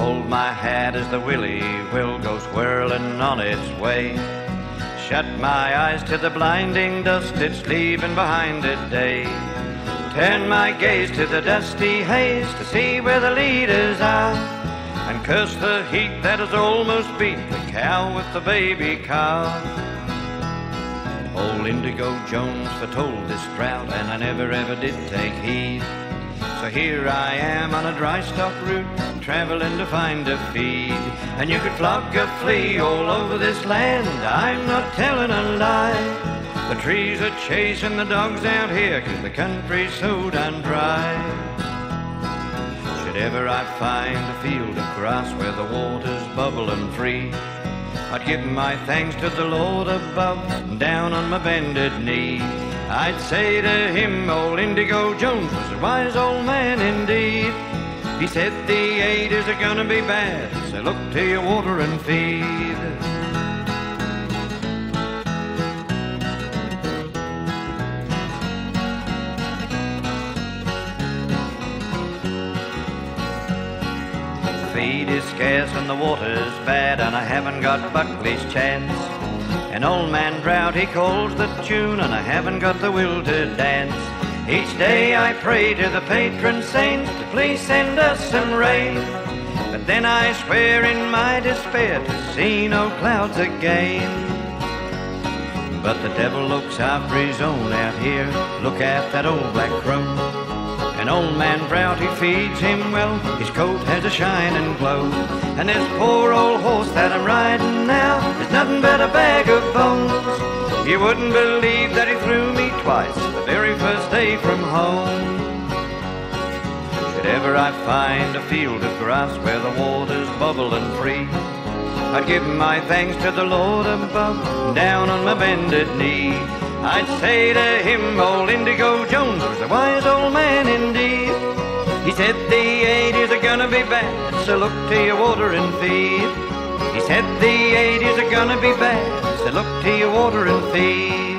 hold my hat as the willy will goes whirling on its way. Shut my eyes to the blinding dust it's leaving behind it day. Turn my gaze to the dusty haze to see where the leaders are. And curse the heat that has almost beat the cow with the baby calf. Old Inigo Jones foretold this drought, and I never ever did take heed. So here I am on a dry stock route, traveling to find a feed. And you could flock a flea all over this land, I'm not telling a lie. The trees are chasing the dogs out here, cause the country's so done dry. Should ever I find a field of grass where the water's bubbling free, I'd give my thanks to the Lord above, down on my bended knee. I'd say to him, old Inigo Jones was a wise old man indeed. He said the 80s are gonna be bad, so look to your water and feed. Feed is scarce and the water's bad, and I haven't got Buckley's chance. An old man drought, he calls the tune, and I haven't got the will to dance. Each day I pray to the patron saint to please send us some rain. But then I swear in my despair to see no clouds again. But the devil looks after his own out here. Look at that old black crow. An old man drought, he feeds him well. His coat has a shine and glow. And this poor old horse that I'm riding nothing but a bag of bones. You wouldn't believe that he threw me twice the very first day from home. Should ever I find a field of grass where the water's bubbling free, I'd give my thanks to the Lord above, down on my bended knee. I'd say to him, old Inigo Jones was a wise old man indeed. He said the 80s are gonna be bad, so look to your water and feed. He said the 80s are gonna be bad, so look to your water and feed.